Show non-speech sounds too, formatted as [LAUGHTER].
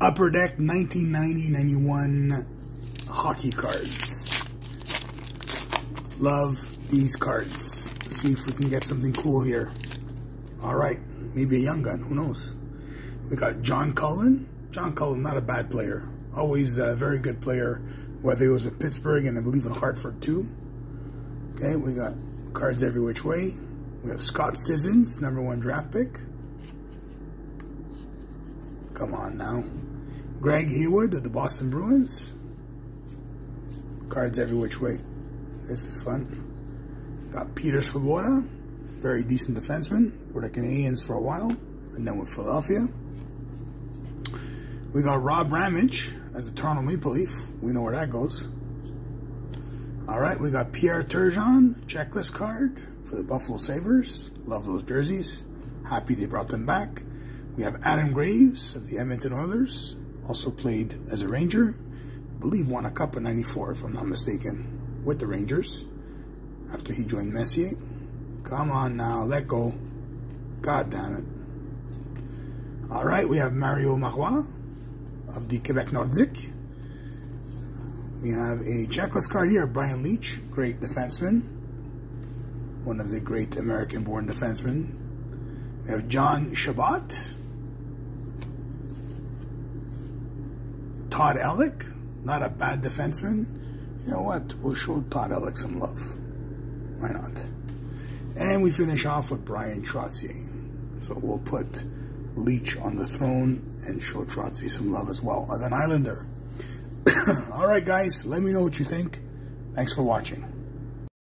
Upper Deck 1990-91 hockey cards. Love these cards. Let's see if we can get something cool here. All right, maybe a young gun, who knows? We got John Cullen. John Cullen, not a bad player. Always a very good player, whether he was with Pittsburgh and I believe in Hartford too. Okay, we got cards every which way. We have Scott Scissons, number one draft pick. Come on now. Greg Hawgood of the Boston Bruins. Cards every which way. This is fun. Got Peter Svoboda, very decent defenseman for the Canadiens for a while, and then with Philadelphia. We got Rob Ramage as a Toronto Maple Leaf. We know where that goes. All right, we got Pierre Turgeon, checklist card for the Buffalo Sabres. Love those jerseys. Happy they brought them back. We have Adam Graves of the Edmonton Oilers, also played as a Ranger. I believe won a cup in 94, if I'm not mistaken, with the Rangers after he joined Messier. Come on now, let go. God damn it. All right, we have Mario Marois of the Quebec Nordique. We have a checklist card here, Brian Leetch, great defenseman. One of the great American-born defensemen. We have John Chabot. Todd Elik, not a bad defenseman. You know what? We'll show Todd Elik some love. Why not? And we finish off with Bryan Trottier. So we'll put Leetch on the throne and show Trottier some love as well as an Islander. [COUGHS] All right, guys, let me know what you think. Thanks for watching.